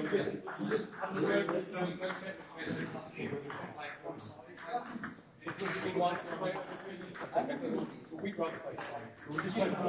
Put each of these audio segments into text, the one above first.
we just, we just have a look at some, let's say, like one side. It would be like, wait, we'd rather play side. We just went for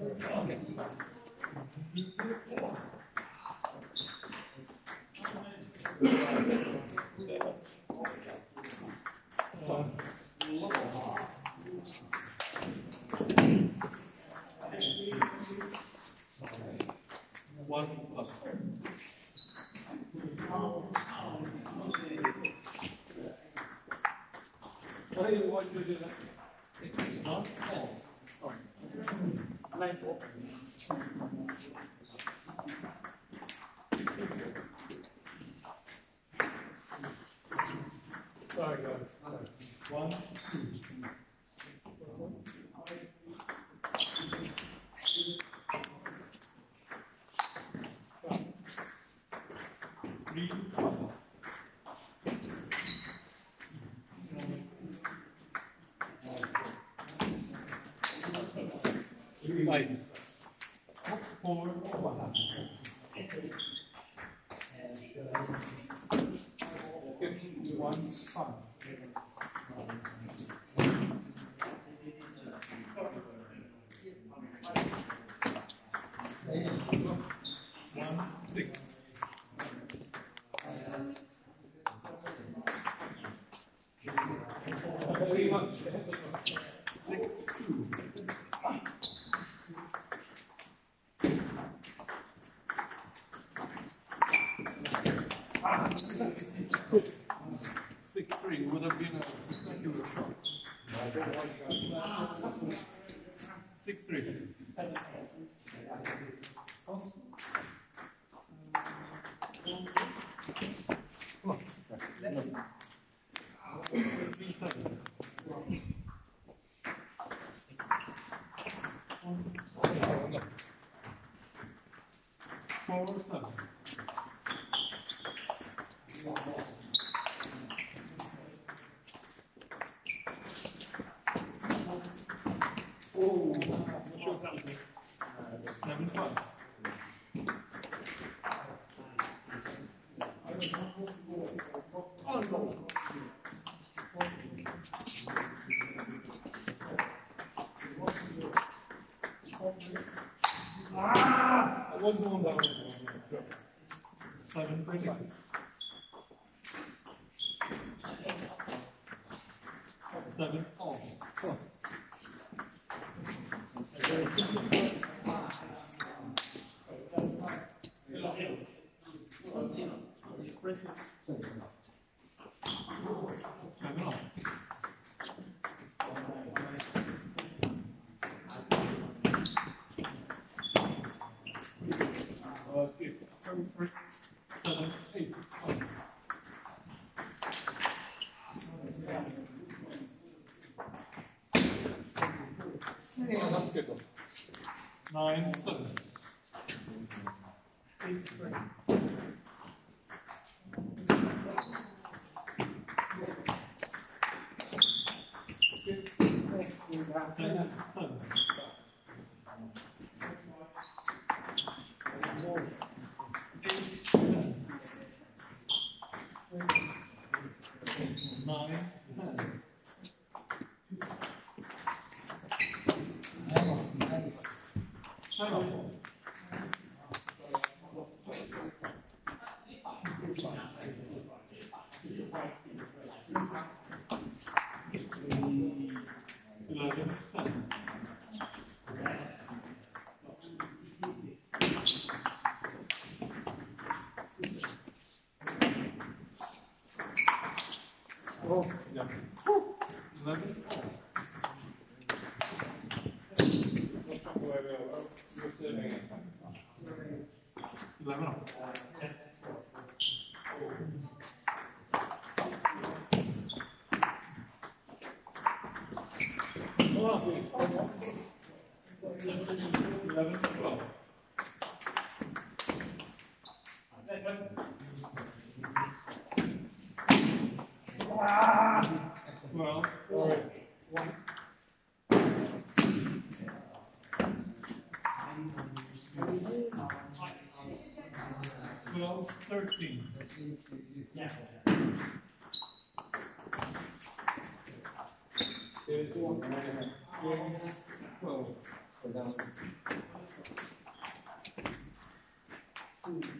Why do you want to do that? Sorry, guys. One, three, Three, one. Six, two. Six, three would have been a spectacular shot. Six, three. Come on. Three, seven. Four, seven. Oh, sure that was me. Seven, five. Oh, no. Ah! I wasn't on that one. Seven, six. Seven, on. Seven, all. Seven, three, seven, eight. Yeah, that's good one. Nine, seven. Ten, seven. Nine, ten. Nice, nice. Seven. Eleven, Oh. Ja. Oh. Thank you. Yeah. Eleven, four. Eleven up. Eleven, twelve. Twelve, twelve, thirteen. Twelve.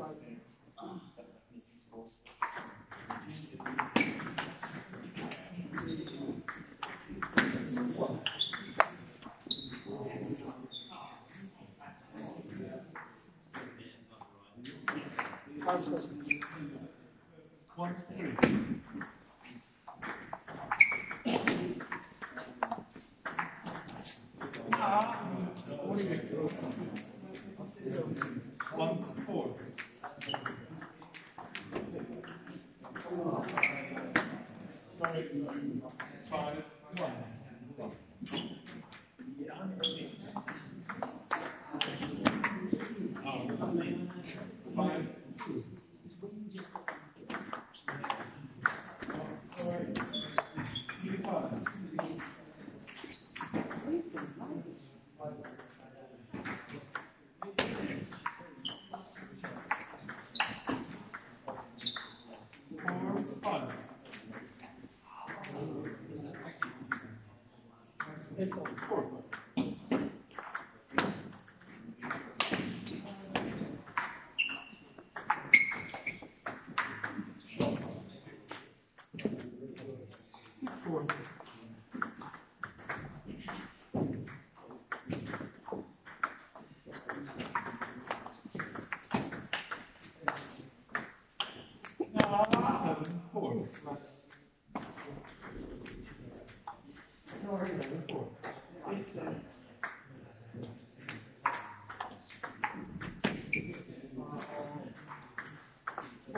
True